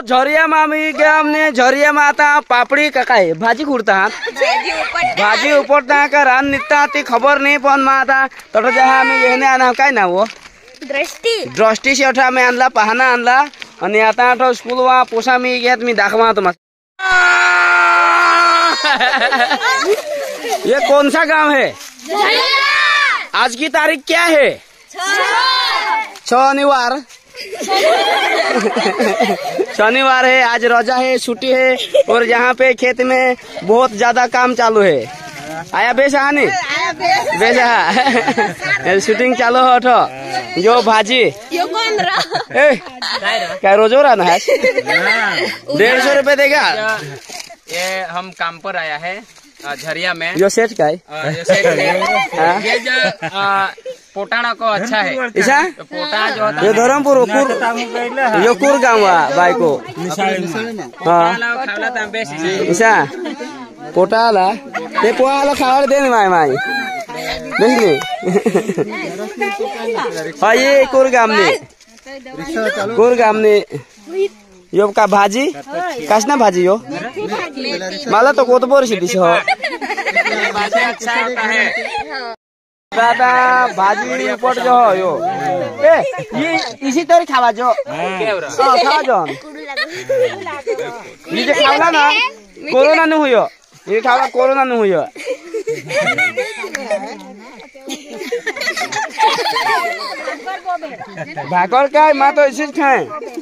झरिया मामी के हमने झरिया में आता पापड़ी ककाई। भाजी कुर्ता हाथ। भाजी उपरता का रान नित्ता ती खबर नहीं पण मा आता तट जहा आम्ही येणे आणा काय ना वो दृष्टी। दृष्टी शेवटा आम्ही आणला पाहना आणला आणि आता आठव स्कूल वा पोसा मी घेत मी दाखवा तुम्हाला ये कौन सा गाँव है? आज की तारीख क्या है? शनिवार शनिवार है आज रोजा है छुट्टी है और यहाँ पे खेत में बहुत ज़्यादा काम चालू है। आया बेसा नहीं बेसा शूटिंग चालू हो अठो जो भाजी। यो कौन रहा ए क्या रोजो रहना है। डेढ़ सौ रुपए देगा ये हम काम पर आया है झरिया में। जो सेठ का है। ये सेट है। ये जो पोटाना को अच्छा है ऐसा पोटा जो होता ये धरमपुर कुर यो गाँव बाई को खावला था बेसी ऐसा पोटा आला ते पोहा आला खावाला दे माय माय देखली हाँ ये कुर गामने कुर गामने यो का भाजी कसना भाजी यो मला तो कोत बोर दिस हो अच्छा होता है दादा भाजी ऊपर जो हो यो ए ये इसी तरह खावा जो हाँ खावा जो ये जो खावला ना कोरोना नहीं हुयो ये खावा कोरोना नहीं हुयो भाकर का है, माँ तो ऐसे ही खाए नहीं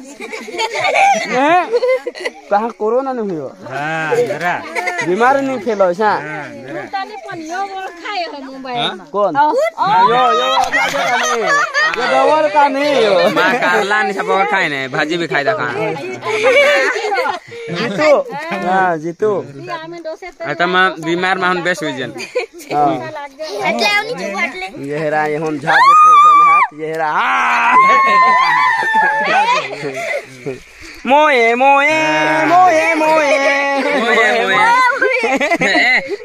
कहा कोरोना नहीं हुयो बीमार नहीं फैलो ऐसा कौन? यो यो यो डबर का नहीं यो माँ कारला नहीं सब खाए ने भाजी भी खाई था कहाँ? जीतू। हाँ जीतू। आता मैं बीमार में हम बेस हुई जन हाँ ये रहा ये हम झाजे पोषण हाथ ये रहा मोए मोए मोए मोए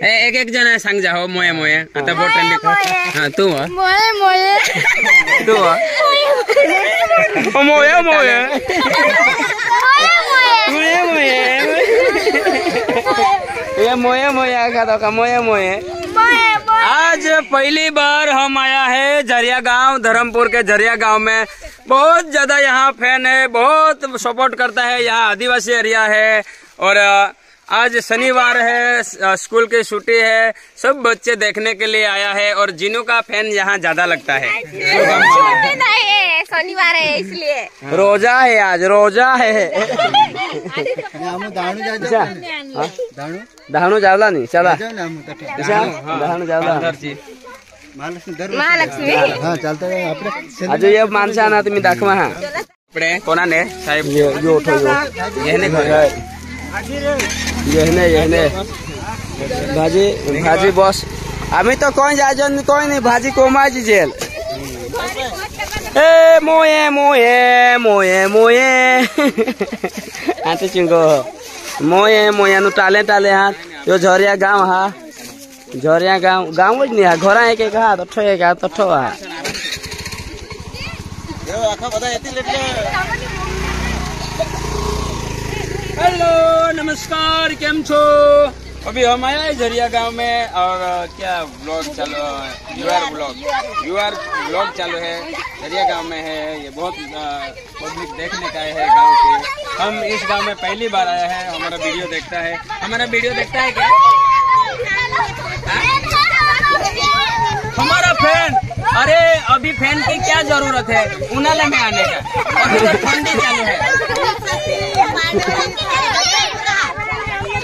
एक एक जन सांग जाओ मोये मोये आता बोट हाँ तू हो मोये मोये तू हो ओ, मोए मोए मोए मोए ये मोए मोए आखा तो का मोए मोए आज पहली बार हम आया है ज़रिया गाँव, धर्मपुर के ज़रिया गाँव में। बहुत ज़्यादा यहाँ फ़ैन है, बहुत सपोर्ट करता है यहाँ आदिवासी एरिया है। और आज शनिवार है स्कूल की छुट्टी है सब बच्चे देखने के लिए आया है और जिनों का फ़ैन यहाँ ज़्यादा लगता है। शनिवार है इसलिए। रोजा है आज रोजा है। अच्छा, हाँ? दहाणू जावला नहीं चला। अच्छा, दहाणू जावला महालक्ष्मी अजून ये माणसं ना तुम्ही दाखवा हा। इकडे कोणाने साहेब? ये यो उठो यो येणे येहने येहने। भाजी भाजी बस। आम्ही तो कोण जायचो कोण नाही, भाजी कोमायची जेल। ए मोये मोये मोये मोये आता चिंगो। मोये मोया नु टाले टाले हात यो झरिया गाव हा। झरिया गाव गावच नाही हा घरा एक एक हात अठ्ठो एक हात अठ्ठो हा। हेलो, नमस्कार, केम छो? अभी हम आया है झरिया गाँव में और क्या ब्लॉग चालू यूआर ब्लॉग यूआर ब्लॉग चालू है, झरिया गाँव में है, ये बहुत पब्लिक देखने का है गाँव के। हम इस गाँव में पहली बार आया है, हमारा वीडियो देखता है। हमारा वीडियो देखता है क्या? हमारा फ़ैन अरे, अभी फ़ैन की क्या ज़रूरत है? उनाले में आने का। अभी तो ठंडी चालू है ए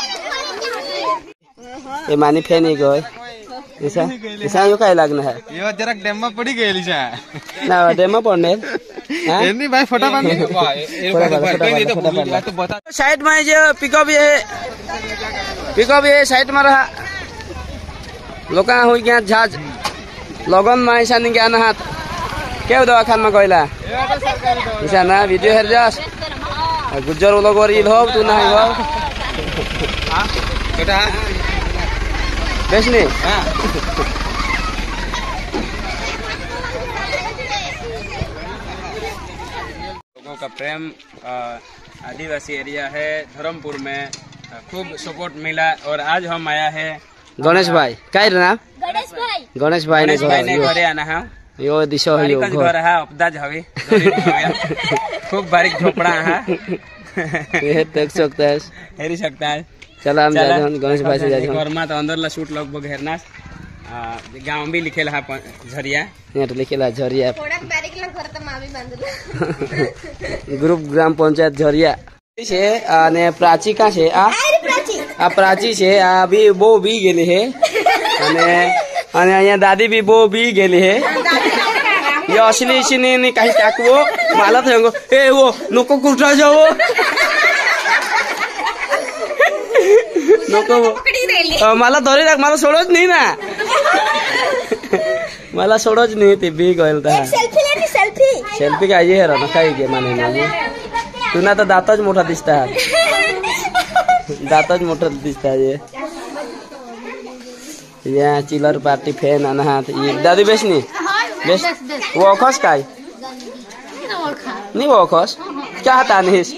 ये मानी फे नहीं गए ऐसा ऐसा यो काय लागना है यो जरा डेम पड़ी गेली छा ना डेम पड़ने एनी भाई फोटा बाँध दे भाई साइड में जो पिकअप ये पिकअप ये साइड में रहा लोका होई गया झाज लगन माइसा नि ज्ञान हात के दवाखान में गइला ऐसा ना वीडियो हेर जास गुज्जर उलो गरी लोभ तू नहीं हो बेटा ना हो। लोगों का प्रेम आदिवासी एरिया है धर्मपुर में खूब सपोर्ट मिला और आज हम आया है। गणेश भाई। काय नाम? गणेश भाई। गणेश भाई ने गणेश भाई ने घरे। आना है। यो दिशो यो बारीकच घर। हा हवी गरीब हवी. बारीक झोपडा हा। ये देख सकता है। हेरी सकता जाते हैं। ચલો આમ જાજો ગણેશ પાસે જાજો. ઘરમાં તો અંદરલા શૂટ લગભગ હેરના ગામ બી લીખેલા હા ઝરિયા. એટલે લીખેલા ઝરિયા. ગ્રુપ ગ્રામ પંચાયત ઝરિયા. છે અને પ્રાચી કા છે? આ? આ પ્રાચી. છે આ બી બહુ બી ગયેલી છે અને અને અહીંયા દાદી બી બહુ બી ગયેલી છે એ અસલી છે ને કાંઈ ચાકવો માલા થયો એ એવો લોકો જવો नको अ, मला धरी राख मला सोडच नाही ना मला सोडच नाही ते बी तर सेल्फी लेनी सेल्फी सेल्फी काय हे ना काय घे माने माझी तुला तर दातच मोठा दिसता दातच मोठा दिसता ये। या चिलर पार्टी फॅन आणि ये दादी बेस नी बेस वखस काय नाही वखस क्या हात आणीस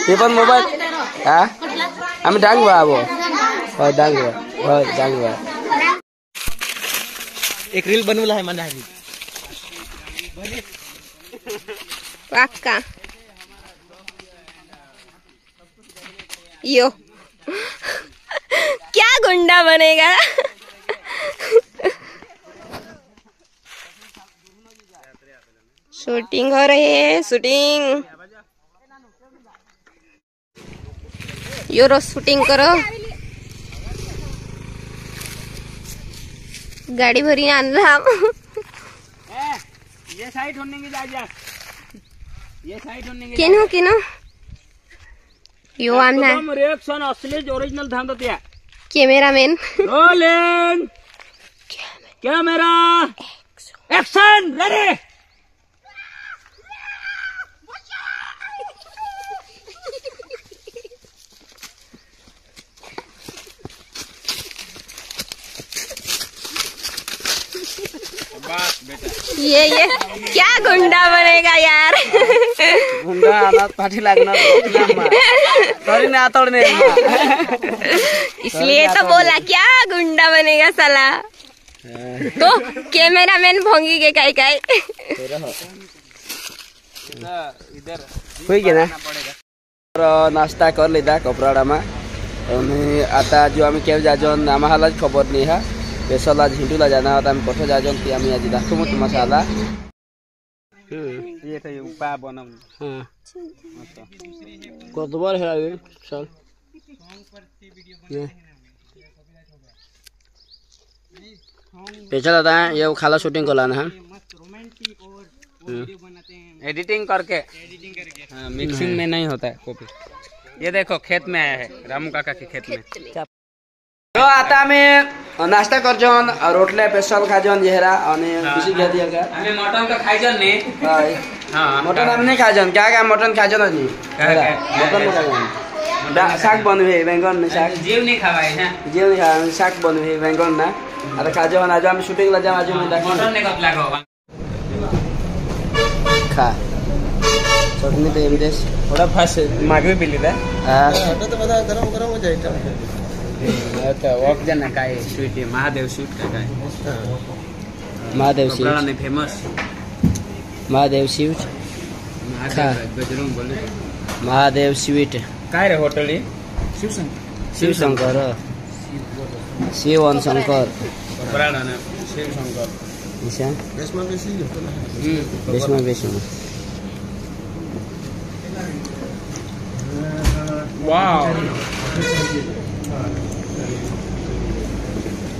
हे पण मोबाईल हा? আমি ডাকবো আবো। হয় ডাকবো হয় ডাকবো। एक रील बनवला आहे माझ्या आधी. पाक्का? यो. क्या गुंडा बनेगा? शूटिंग हो रही है शूटिंग। यो रो शूटिंग करो। गाडी भरी आणला ये साइड होने की जा जा ये साइड होने की केनो केनो यो आमना रिएक्शन असली ओरिजिनल थांबतो त्या cameraman rolling camera action ready बस बेटा ये ये क्या गुंडा बनेगा यार? हुंडा आला पाठी लागणार तरी इसलिए तो बोला क्या गुंडा बनेगा साला? तो कैमरामैन भोंगी के काय काय? इधर होई तर नाश्ता कर लिधा कपराडामा. आता जो आम्ही केव जाजन आम्हालाच खबर नाही हा. पेसला झिंडूला जाणार आहोत आम्ही कुठं जाजन ती आम्ही आज दाखवू मग मसाला ये तो उपा बनम কতবার হেরাবে চল पेचा दादा ये खाला शूटिंग कोला ना एडिटिंग करके हाँ, मिक्सिंग में नहीं होता है कॉपी ये देखो खेत में आया है रामू काका के खेत में तो आता में नाश्ता कर जन और रोटले स्पेशल खा जन जेहरा अने हाँ। किसी के दिया का हमें मटन का खाई जन ने हाँ। हाँ। मटन हम नहीं खा जन क्या क्या मटन खा जन नहीं मटन खा जन साग बन भे बैंगन ने साग। जीव नहीं खावाई ना जीव नहीं खावाई साग बन भे बैंगन ना। अरे खा जन आज हम शूटिंग ला जाम आज में मटन ने कब लागो खा। चटनी तो पे एमरेस थोड़ा फंस मागे भी ली ना हाँ तो बता गरम गरम हो जाए ઓક્જન કાય સ્વીટ મહાદેવ સ્વીટ કા કાય મહાદેવ સ્વીટ કપડાને ફેમસ મહાદેવ સ્વીટ બજરંગ બોલે મહાદેવ સ્વીટ કાય રે હોટલ એ શિવશંકર શિવશંકર શિવન શંકર બરાડાને શિવશંકર ઈશા બેસમાં બેસી ગયો બેસમાં બેસી વાવ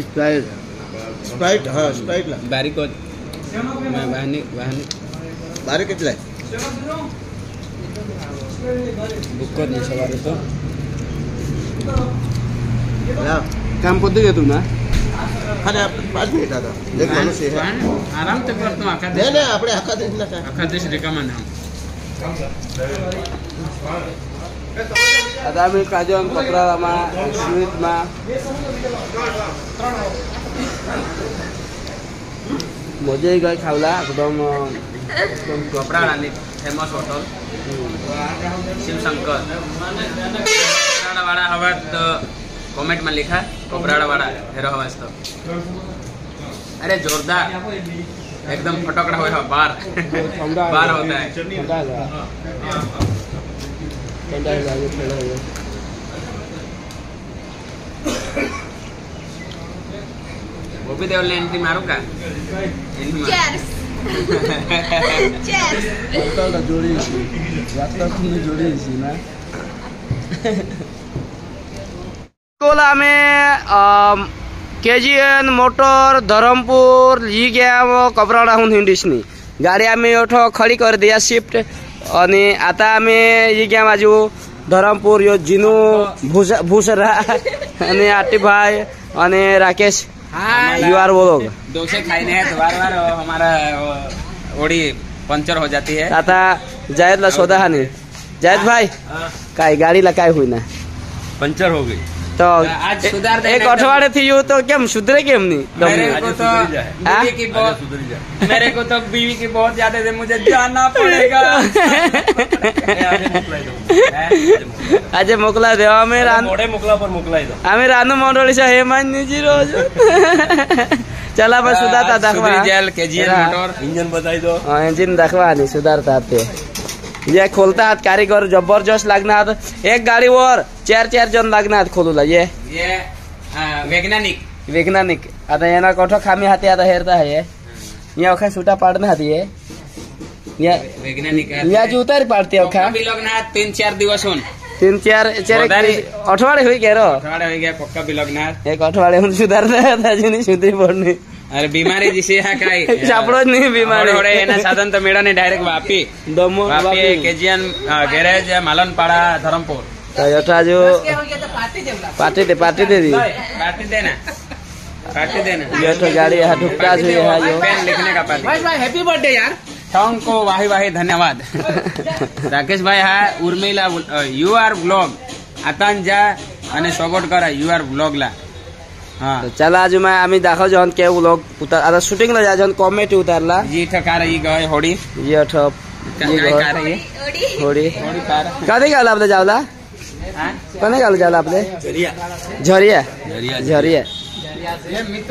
स्प्राइट स्प्राइट हाँ। स्प्राइट ला। बारीक होत मैं वाहनी वाहनी। बारीक कितला बुक कर नहीं सवारी तो। ला काम कर दोगे तुम ना अरे पाँच मिनट आता देख लो है। आराम तक कर तुम आकर देश नहीं नहीं अपने आखा देश ना आखा देश रिकामा ना आता आम्ही काजन कपराळामा स्वीटमा। मज़ा गए खावला एकदम कोपराळाली फ़ेमस होटल शिवशंकर। कोपराळावाडा हवा तर कमेंट में लिखा कोपराळावाडा हेरो हवा तो। अरे जोरदार। एकदम फटकड़ा हुआ बार बार होता है। ठंडा है ठंडा है आगे ठंडा है वो भी देवल एंट्री मारू का मारू. Cheers. Cheers. रास्ता जोड़ी खुली जोड़ी इसी ना कोला में केजीएन मोटर धरमपुर ही गया वो कपराडा हुन हिंडिसनी गाडी आम्ही ओठो खडी कर दिया शिफ्ट आणि आता आम्ही ही गया बाजू धरमपुर यो जिनू भूस भूसरा आटी भाई आणि राकेश। यू आर वो लोग डोसे खाने हैं तो बार बार हमारा ओड़ी पंचर हो जाती है। आता जायदला शोधा हानी। जायद भाई काय गाडीला काय होईना पंचर हो गई। तो आज सुधार देना एक एकदम। अठवाडे थी यू तो केम सुधरे केम नहीं मेरे दम को नहीं। तो हाँ? बीवी की बहुत मेरे को तो बीवी की बहुत याद है मुझे जाना पड़ेगा આજે મોકલા દે અમે રાન મોડે મોકલા પર મોકલાઈ દો અમે રાનુ મંડળી છે હેમાનજી રોજ ચલા બસ સુધારતા દાખવા सुधरी जेल केजीएल रा- मोटर इंजन बताई दो हाँ, इंजिन ये खोलतात कारीगर ज़बरदस्त लागणार एक गाड़ी और चार चार जण लागणार खोलूला ये। वैज्ञानिक। वैज्ञानिक। आता यांना खामी हाथी आता हेरता है ये। अखा सुटा पाड़ना हाथी ये। वैज्ञानिक या ओखा उतारी पाडते अखा तीन चार दिवस होऊन तीन चार चार अठवाडे कह रहा अठवाडे होई गया पक्का बिलगणार एक अठवाडे होऊन सुधारणार अजूनही सुधरी पड़नी। અરે બીમારી જીસી હા કાઈ. ચાપડો જ નહીં બીમારી. ઓડે એના સાધન તો મેળા ને ડાયરેક્ટ વાપી. ડોમો વાપી કેજીએન ગેરેજ માલનપાડા ધરમપુર. તો યઠા જો પાટી દે પાટી દે દી પાટી દે ના. પાટી દે ના. યઠો ગાડી હા ઢુકતા જો હા જો પેન લિખને કા પાટી ભાઈ ભાઈ હેપી બર્થડે યાર. થેન્ક યુ વાહી વાહી ધન્યવાદ. રાકેશભાઈ હા ઉર્મિલા યુ આર બ્લોગ આતાંજા અને સપોર્ટ કરા યુ આર બ્લોગ લા લા હા चला आज मैं आम्ही दाखव के लोग उतर आता शूटिंग ला जा जहन कॉमेडी उतारला। जी ठकार ई गए होडी। ये ठप ये काय घर, कार आहे होडी होडी। कार। कधी घाल आपले जावला? हा? कोणी घाल जावला आपले झरिया। झरिया। ये मित्र